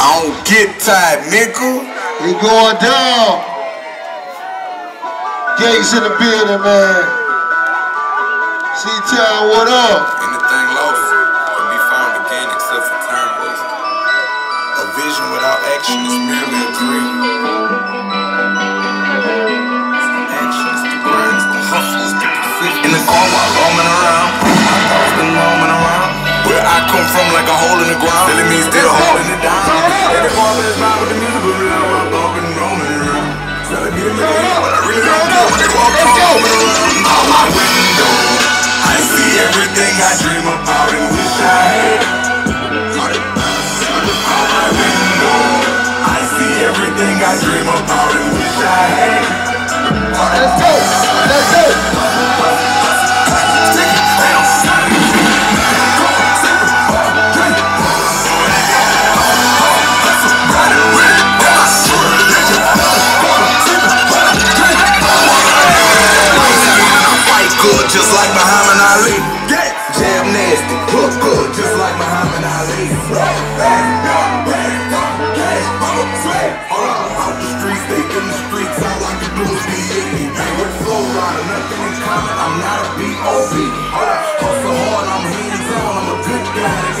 I don't get tired, nigga. He going down. Gates in the building, man. C-Town, what up? Anything lost can be found again except for time wasted. A vision without action is merely a dream. It's the action, it's the grind, it's the hustle, it's the persistence. In the car while roaming around, my thoughts been roaming around. Where I come from, like a hole in the ground, roaming around. Out my window, I see everything I dream about and wish I had. Out my window, I see everything I dream about and wish I had. Good, just like Muhammad Ali. Jab nasty, hook good, just like Muhammad Ali. Out the streets, they in the streets, all I can do is be. With flow rider, nothing in common, I'm not a B.O.B. Hustle hard, I'm hands on, I'm a good guy.